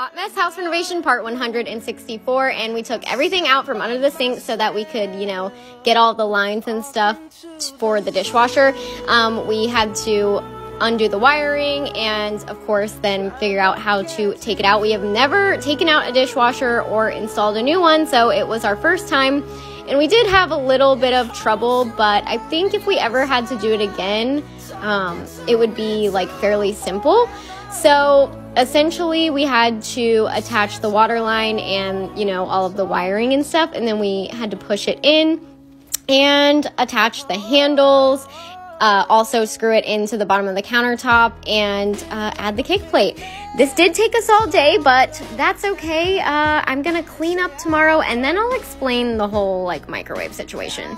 Hot Mess House Renovation Part 164, and we took everything out from under the sink so that we could, you know, get all the lines and stuff for the dishwasher. Um, we had to undo the wiring and, of course, then figure out how to take it out. We have never taken out a dishwasher or installed a new one, so it was our first time. And we did have a little bit of trouble, but I think if we ever had to do it again, um, it would be like fairly simple. So essentially, we had to attach the water line and, you know, all of the wiring and stuff, and then we had to push it in and attach the handles. Uh, also, screw it into the bottom of the countertop and uh, add the kick plate. This did take us all day, but that's okay. Uh, I'm gonna clean up tomorrow and then I'll explain the whole like microwave situation.